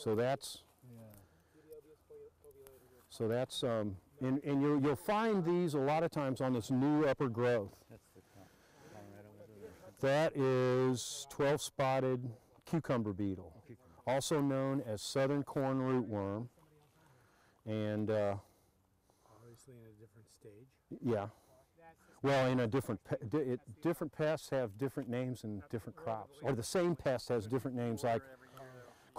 So that's so that's um, and, and you'll you'll find these a lot of times on this new upper growth. That's the Col- Colorado was it? That is 12 spotted cucumber beetle, also known as southern corn rootworm. And uh, Obviously in a different stage. yeah, well, in a different it, different pests have different names in different crops, or the same pest has different names. Like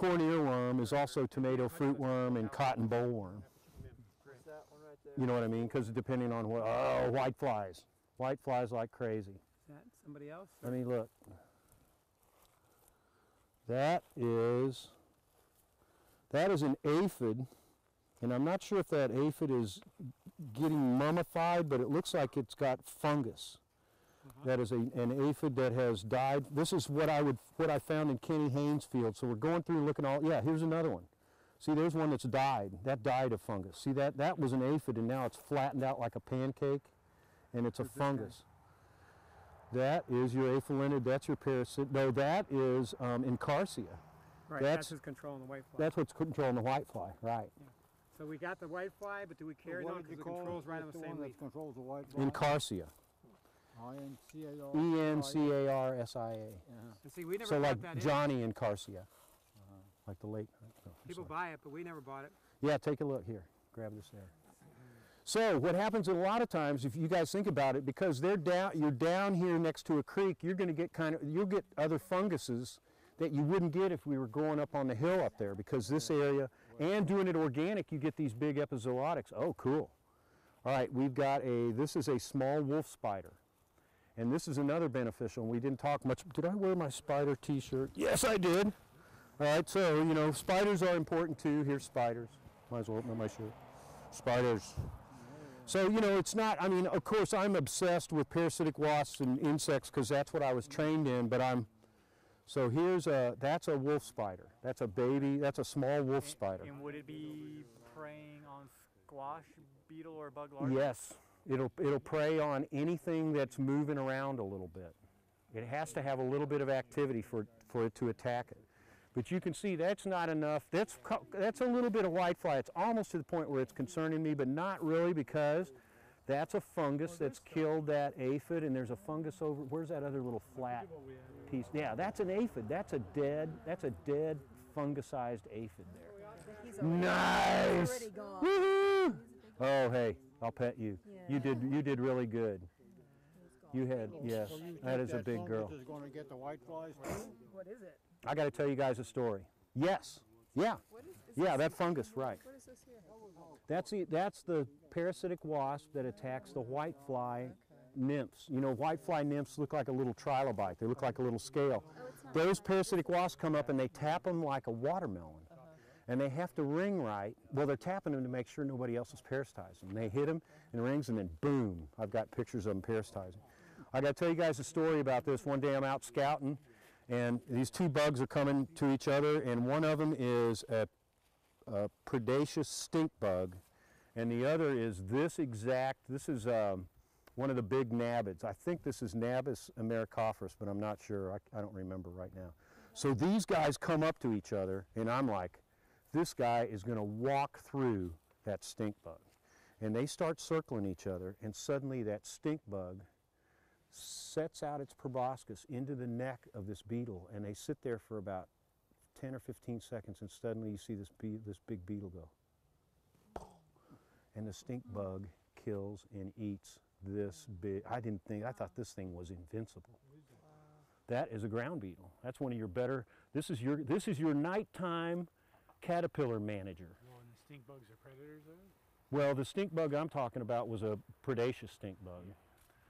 corn earworm is also tomato fruit worm and cotton boll worm. You know what I mean? Because depending on what, oh, white flies, white flies like crazy. Is that somebody else? Let me look. That is that is an aphid, and I'm not sure if that aphid is getting mummified, but it looks like it's got fungus. That is a, an aphid that has died. This is what I would what I found in Kenny Haynes field. So we're going through and looking all. Yeah, here's another one. See, there's one that's died. That died of fungus. See that that was an aphid, and now it's flattened out like a pancake, and it's a fungus. That is your aphelinid. That's your parasite. No, that is um, Encarsia. Right, That's- that's, who's controlling the white fly. That's what's controlling the whitefly, right? so we got the white fly, but do we carry What on because it controls right on the the same one leaf? controls the white fly? Encarsia. I-N-C-A-R. E N C A R S I A. Yeah. And see, we never So bought like that in. Johnny Encarsia, uh-huh. like the late. no, I'm People sorry. buy it, but we never bought it. Yeah, take a look here. Grab this there. So what happens a lot of times, if you guys think about it, because they're down, you're down here next to a creek, you're going to get kind of, you'll get other funguses that you wouldn't get if we were going up on the hill up there, because this area, and doing it organic, you get these big epizootics. Oh, cool. All right, we've got a, this is a small wolf spider. And this is another beneficial, and we didn't talk much. Did I wear my spider t-shirt? Yes, I did. All right, so, you know, spiders are important too. Here's spiders. Might as well open up my shirt. Spiders. So, you know, it's not, I mean, of course, I'm obsessed with parasitic wasps and insects because that's what I was trained in, but I'm, so here's a, that's a wolf spider. That's a baby, that's a small wolf spider. And would it be preying on squash beetle or bug larvae? Yes, it'll, it'll prey on anything that's moving around a little bit. It has to have a little bit of activity for, for it to attack it. But you can see that's not enough. That's, that's a little bit of whitefly. It's almost to the point where it's concerning me, but not really because that's a fungus that's killed that aphid and there's a fungus over, where's that other little flat piece? Yeah, that's an aphid. That's a dead, that's a dead fungicized aphid there. Nice! he's already gone. Woohoo! Oh, hey, I'll pet you. You did, you did really good. You had, yes, So you that a big fungus girl. is going to get the white flies too? What is it? I got to tell you guys a story. Yes, yeah, What is, is yeah, that fungus, right. What is this here? That's the, that's the parasitic wasp that attacks the whitefly nymphs. You know, whitefly nymphs look like a little trilobite. They look like a little scale. Oh, Those parasitic wasps come up and they tap them like a watermelon. And they have to ring right. Well, they're tapping them to make sure nobody else is parasitizing. They hit them and rings, and then boom, I've got pictures of them parasitizing. I got to tell you guys a story about this. One day I'm out scouting, and these two bugs are coming to each other, and one of them is a a predaceous stink bug, and the other is this exact. This is um, one of the big nabids. I think this is Nabis americoferus, but I'm not sure. I, I don't remember right now. So these guys come up to each other, and I'm like, this guy is going to walk through that stink bug, and they start circling each other, and suddenly that stink bug sets out its proboscis into the neck of this beetle, and they sit there for about 10 or 15 seconds, and suddenly you see this, this big beetle go. And the stink bug kills and eats this big. I didn't think, I thought this thing was invincible. That is a ground beetle. That's one of your better, this is your, this is your nighttime caterpillar manager. Well, and the stink bugs are predators? Well, the stink bug I'm talking about was a predaceous stink bug.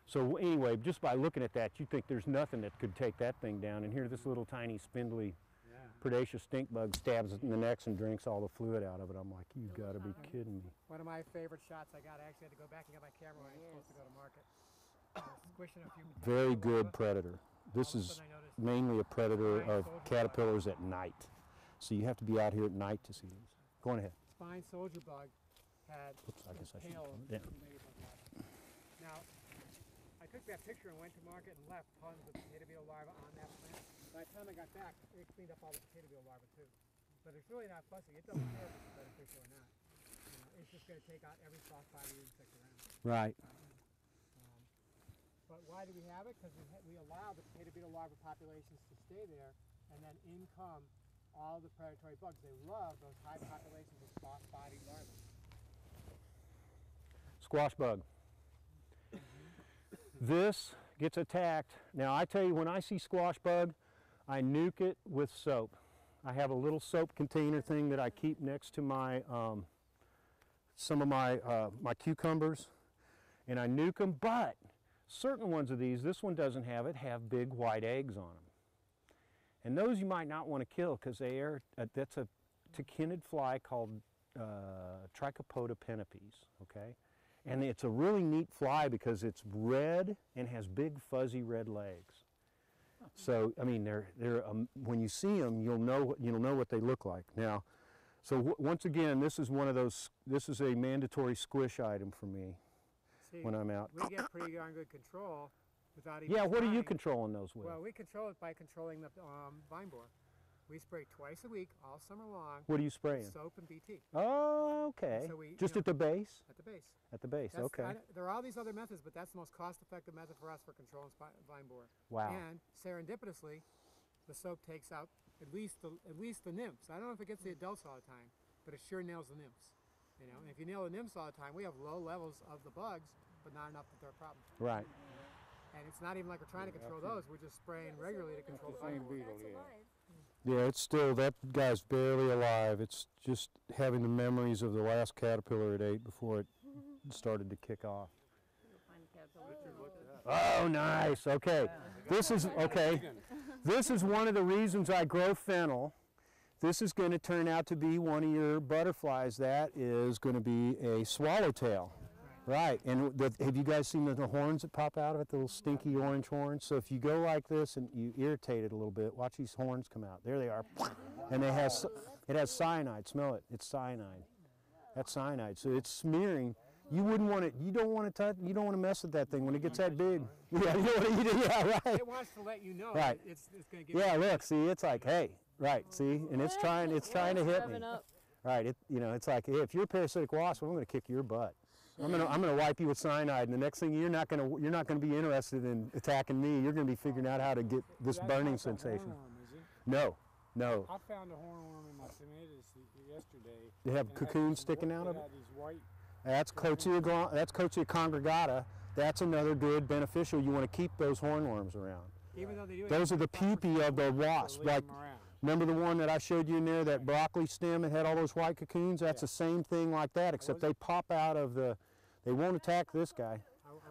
So anyway, just by looking at that, you think there's nothing that could take that thing down. And here, this little tiny spindly Yeah. predaceous stink bug stabs it in the neck and drinks all the fluid out of it. I'm like, you got to be kidding me. One of my favorite shots I got. I actually had to go back and get my camera when I was supposed to go to market. Squishing a few. Very good predator. This All of a is sudden I noticed mainly a predator of caterpillars at night. So you have to be out here at night to see these. Go on ahead. spine soldier bug had Oops, I guess I should tail turn it down. made like that. Now, I took that picture and went to market and left tons of potato beetle larvae on that plant. By the time I got back, it cleaned up all the potato beetle larvae too. But it's really not fussy. It doesn't care if it's beneficial or not. You know, it's just going to take out every soft body insect around. Right. Um, but why do we have it? Because we, ha- we allow the potato beetle larva populations to stay there, and then in come all the predatory bugs. They love those high populations of larvae. Squash bug. This gets attacked. Now I tell you, when I see squash bug, I nuke it with soap. I have a little soap container thing that I keep next to my um, some of my uh, my cucumbers, and I nuke them. But certain ones of these, this one doesn't have it, have big white eggs on them, and those you might not want to kill because they are uh, that's a tachinid fly called uh, Trichopoda pennipes. Okay. And it's a really neat fly because it's red and has big fuzzy red legs. So I mean, they're they're um, when you see them, you'll know what you'll know what they look like. Now, so w- once again, this is one of those. This is a mandatory squish item for me See, when I'm out. we get pretty darn good control without even Yeah, what are you controlling those with? Well, we control it by controlling the um, vine borer. We spray twice a week, all summer long, What are you spraying? soap and BT Oh, okay. So we, you Just know- at the base. at the base. At the base. That's okay. there are all these other methods, but that's the most cost-effective method for us for controlling vine borer. Wow. And serendipitously, the soap takes out at least the at least the nymphs. I don't know if it gets the adults all the time, but it sure nails the nymphs. You know, and if you nail the nymphs all the time, we have low levels of the bugs, but not enough that they're a problem. Right. And it's not even like we're trying to control those. We're just spraying regularly to control the vine Same borer. beetle, yeah. Yeah, it's still that guy's barely alive. It's just having the memories of the last caterpillar it ate before it started to kick off. Find. Oh, nice. Okay. This is okay. This is one of the reasons I grow fennel. This is going to turn out to be one of your butterflies. That is going to be a swallowtail. Right. And the, have you guys seen the, the horns that pop out of it, the little stinky orange horns? So if you go like this and you irritate it a little bit, watch these horns come out. There they are. And it has it has cyanide. Smell it. It's cyanide. That's cyanide. So it's smearing. You wouldn't want it. You don't want to touch. You don't want to mess with that thing when it gets that big. Yeah, you don't want to eat it. Yeah, right. It wants to let you know Right. it's, it's going to give Yeah, you look, see, it's like, hey, right, see, and it's trying, it's trying to hit me. Up. Right, it, you know, it's like, hey, if you're a parasitic wasp, I'm going to kick your butt. I'm going to, I'm to wipe you with cyanide, and the next thing you're not going to, you're not to be interested in attacking me. You're going to be figuring out how to get this That's burning sensation. hornworm? No, no, I found a hornworm in my tomatoes yesterday. they have cocoons sticking out of it. That's Cotesia, that's Cotesia congregata. That's another good beneficial. You want to keep those hornworms around. even though they do. Those are the pupae of the wasp. Like. Remember the one that I showed you in there, that broccoli stem that had all those white cocoons? That's Yeah. the same thing like that, except they pop out of the, they won't attack this guy.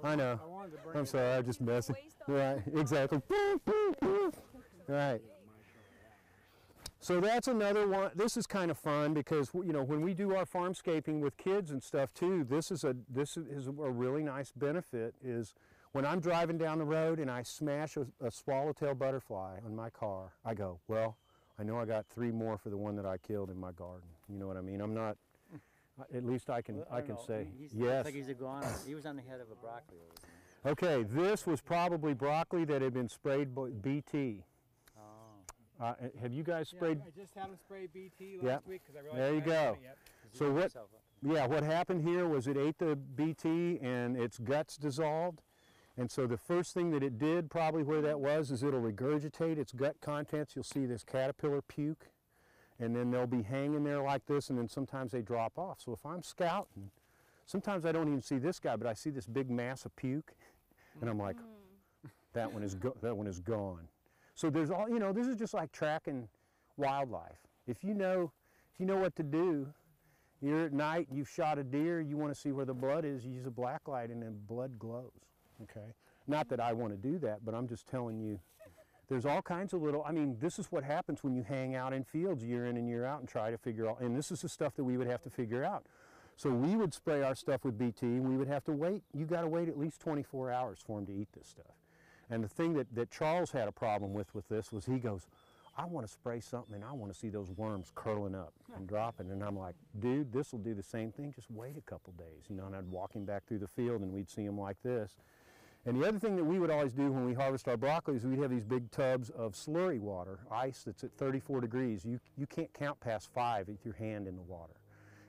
I know. I wanted to bring I'm it sorry, I'm just messing. Right, exactly. Right. So that's another one. This is kind of fun because you know when we do our farmscaping with kids and stuff too. This is a this is a really nice benefit. Is when I'm driving down the road and I smash a, a swallowtail butterfly on my car, I go, well, I know I got three more for the one that I killed in my garden. You know what I mean? I'm not. At least I can Well, I can know. say He- he's, yes. Like he's a goner. He was on the head of a broccoli over there. Okay, this was probably broccoli that had been sprayed by BT. Oh. Uh, have you guys Yeah, sprayed? I just had them spray BT last Yeah. week because I realized There I you hadn't done go. it yet. Does he So what- himself up? Yeah, what happened here was it ate the BT and its guts dissolved. And so the first thing that it did, probably where that was, is it'll regurgitate its gut contents. You'll see this caterpillar puke, and then they'll be hanging there like this, and then sometimes they drop off. So if I'm scouting, sometimes I don't even see this guy, but I see this big mass of puke, and I'm like, mm-hmm. that one is go- that one is gone. So there's all you know. This is just like tracking wildlife. If you know, if you know what to do, you're at night, you've shot a deer, you want to see where the blood is, you use a black light and then blood glows. Okay? Not that I want to do that, but I'm just telling you there's all kinds of little I mean, this is what happens when you hang out in fields year in and year out and try to figure out and this is the stuff that we would have to figure out. So we would spray our stuff with BT and we would have to wait. You got to wait at least 24 hours for them to eat this stuff. And the thing that, that Charles had a problem with with this was he goes, I want to spray something and I want to see those worms curling up and dropping. And I'm like, dude, this will do the same thing. Just wait a couple days. You know, and I'd walk him back through the field and we'd see him like this. And the other thing that we would always do when we harvest our broccoli is we'd have these big tubs of slurry water, ice that's at 34 degrees. You, you can't count past five with your hand in the water.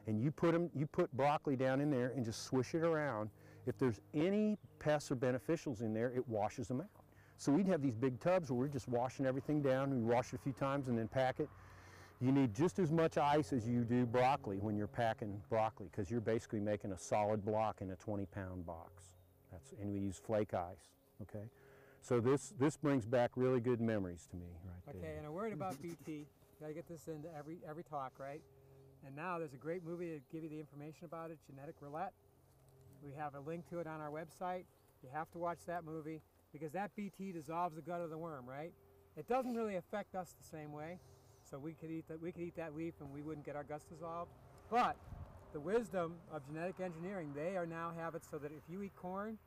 And you put 'em- you put broccoli down in there and just swish it around. If there's any pests or beneficials in there, it washes them out. So we'd have these big tubs where we're just washing everything down. We wash it a few times and then pack it. You need just as much ice as you do broccoli when you're packing broccoli because you're basically making a solid block in a 20 pound box. That's, and we use flake ice, okay? So this, this brings back really good memories to me right there. Okay, and a word about BT. Gotta get this into every every talk, right? And now there's a great movie to give you the information about it, Genetic Roulette. We have a link to it on our website. You have to watch that movie because that BT dissolves the gut of the worm, right? It doesn't really affect us the same way. So we could eat that we could eat that leaf and we wouldn't get our guts dissolved. But the wisdom of genetic engineering, they are now have it so that if you eat corn,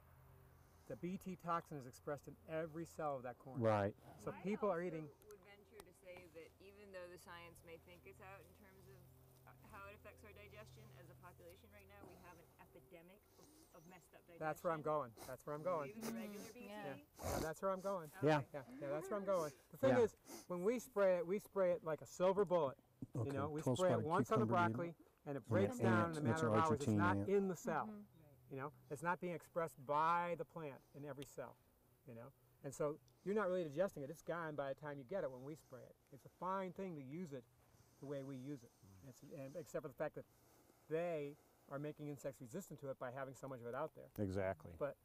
the BT toxin is expressed in every cell of that corn. Right. So I people are also eating Would venture to say that even though the science may think it's out in terms of uh, how it affects our digestion, as a population right now, we have an epidemic of, of messed up digestion. That's where I'm going. That's where I'm going. Even regular BT. Yeah, yeah that's where I'm going. Yeah. Yeah, yeah, that's where I'm going. The thing Yeah. is, when we spray it, we spray it like a silver bullet. You Okay, know, we 12 spray it once on the broccoli. beetle. Broccoli, and it breaks ant, down in a matter of hours. It's not ant. in the cell. You know, it's not being expressed by the plant in every cell. You know, and so you're not really digesting it. It's gone by the time you get it when we spray it. It's a fine thing to use it the way we use it. It's, and except for the fact that they are making insects resistant to it by having so much of it out there. Exactly. But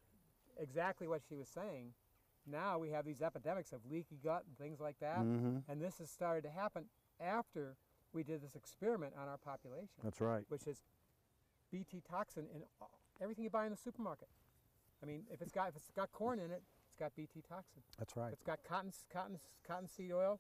exactly what she was saying, now we have these epidemics of leaky gut and things like that. Mhm. And this has started to happen after we did this experiment on our population, That's right. which is BT toxin in everything you buy in the supermarket. I mean, if it's got if it's got corn in it, it's got BT toxin. That's If right. it's got cotton cotton cottonseed oil,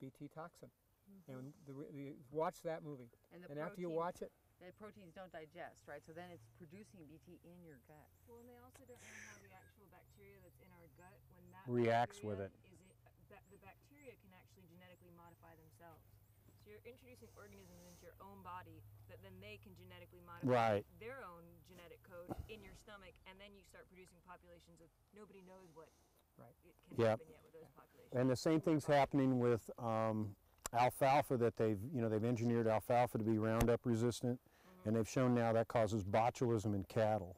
BT toxin. Mm-hmm. And the, the, watch that movie. And, the And after you watch it, the proteins don't digest, right? So then it's producing BT in your gut. Well, and they also don't know how the actual bacteria that's in our gut, when that Reacts with it. Is it that the bacteria can actually genetically modify themselves. So you're introducing organisms into your own body that then they can genetically modify Right. their own genetic code in your stomach, and then you start producing populations of nobody knows what Right. it can Yep. happen yet with those populations. And the same thing's happening with um, alfalfa that they've, you know, they've engineered alfalfa to be Roundup resistant, and they've shown now that causes botulism in cattle.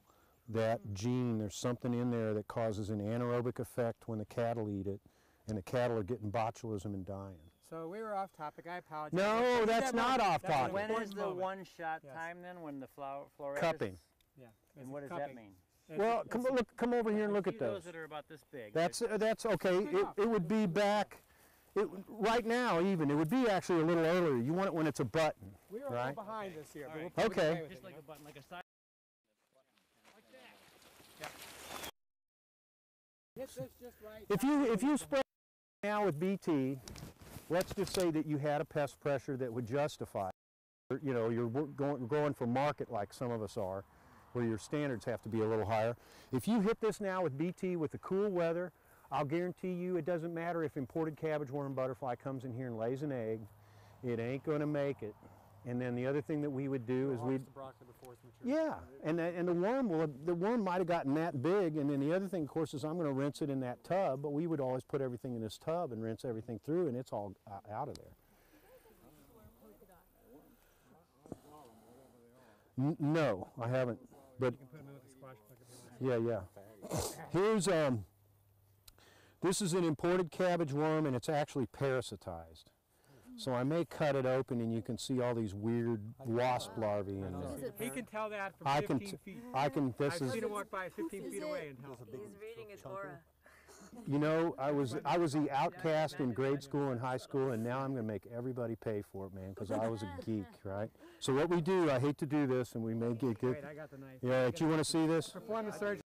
That gene, there's something in there that causes an anaerobic effect when the cattle eat it, and the cattle are getting botulism and dying. So we were off topic. I apologize. No, Let's that's not moment. off topic. When is the moment. one shot Yes. time then when the flower floret Cupping. Yeah. And what does cupping. that mean? Well, it's- come look, come over here and look at those those. that are about this big. That's uh, that's okay. It, it would be back. It, right now, even it would be actually a little earlier. You want it when it's a button. We are right. little behind this here. but we'll- Alright. we'll get Okay. just like you a button, like a side. know? Hit this just right. If you if you spray now with BT, let's just say that you had a pest pressure that would justify. You know, you're going going for market like some of us are, where your standards have to be a little higher. If you hit this now with BT with the cool weather, I'll guarantee you it doesn't matter if imported cabbage worm butterfly comes in here and lays an egg, it ain't going to make it. And then the other thing that we would do is we'd the broccoli before it's mature. yeah, and the, and the worm will the worm might have gotten that big, and then the other thing, of course, is I'm going to rinse it in that tub. But we would always put everything in this tub and rinse everything through, and it's all uh, out of there. N- no, I haven't. But You can put them in with the squash plug if you want. yeah, yeah. Here's um. This is an imported cabbage worm, and it's actually parasitized. So I may cut it open, and you can see all these weird wasp larvae in there. He can tell that from I can 15 t- feet. I can. This I've is. seen him walk by 15 feet away and tell. He's reading a Torah. You know, I was I was the outcast in grade school and high school, and now I'm going to make everybody pay for it, man, because I was a geek, right? So what we do, I hate to do this, and we may get good. Wait, I got the knife. Yeah, do you want to see this? Perform the surgery.